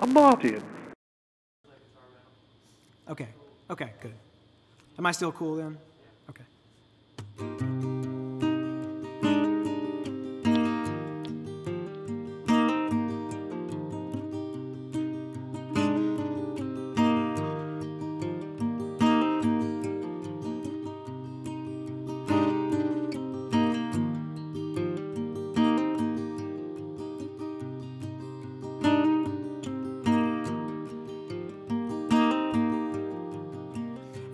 I'm Martin. Okay. Okay, good. Am I still cool then?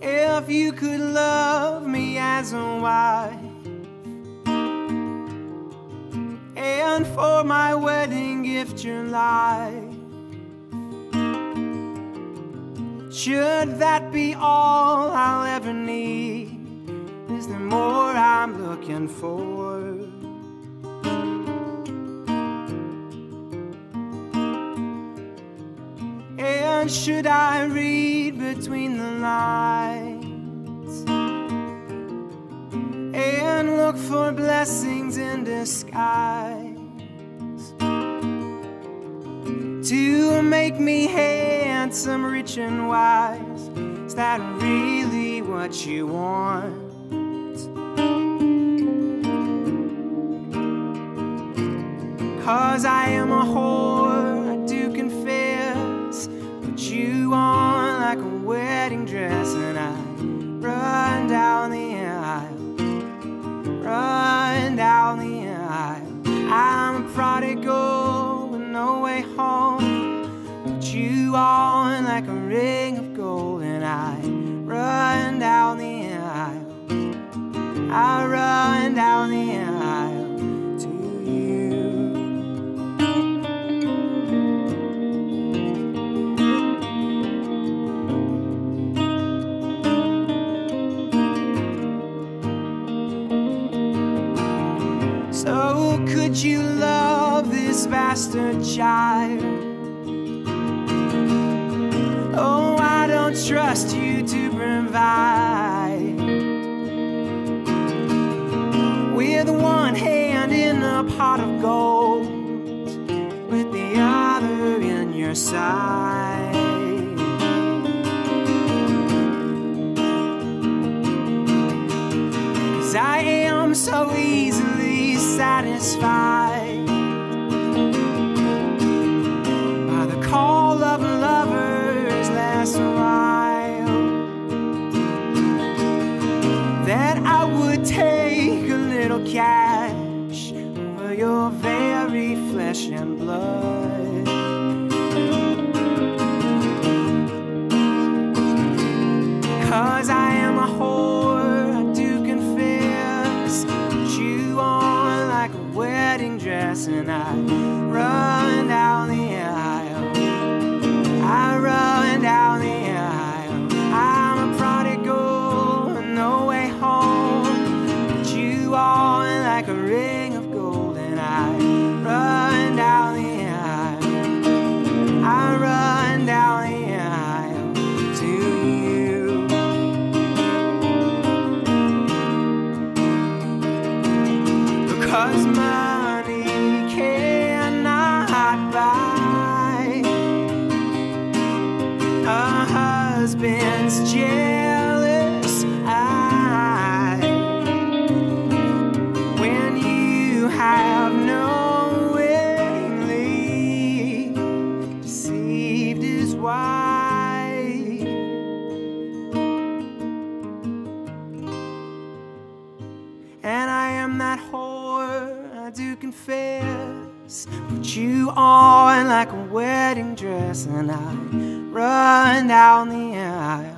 If you could love me as a wife, and for my wedding gift your life, should that be all I'll ever need? Is there more I'm looking for? Should I read between the lines and look for blessings in disguise to make me handsome, rich, and wise? Is that really what you want? Cause I am a whore, like a wedding dress, and I run down the aisle, run down the aisle. I'm a prodigal with no way home. Put you on like a ring of gold, and I run down the aisle. I run down the aisle bastard child? Oh, I don't trust you to provide. With one hand in a pot of gold, with the other in your side. Cause I am so easily satisfied little cash over your very flesh and blood. Like a ring of gold, and I run down the aisle. I run down the aisle to you. Because money cannot buy a husband's jealous do confess. Put you on like a wedding dress, and I run down the aisle.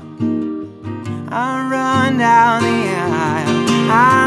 I run down the aisle. I'm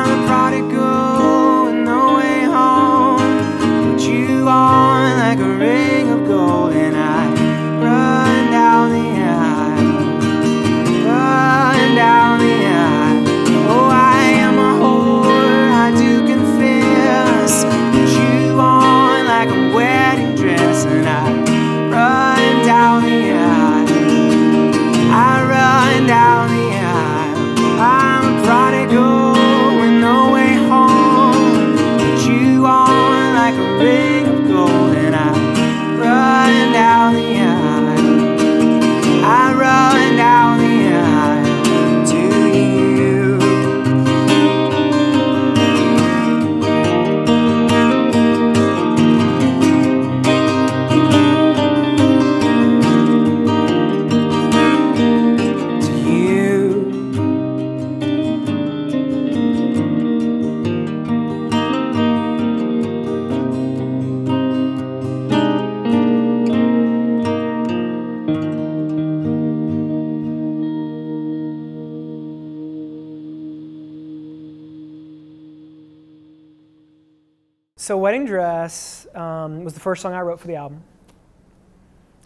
So, Wedding Dress um, was the first song I wrote for the album.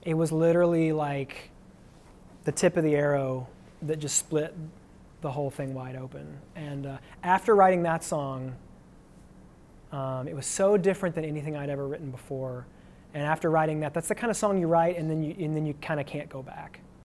It was literally like the tip of the arrow that just split the whole thing wide open. And uh, after writing that song, um, it was so different than anything I'd ever written before. And after writing that, that's the kind of song you write, and then you, and then you kind of can't go back.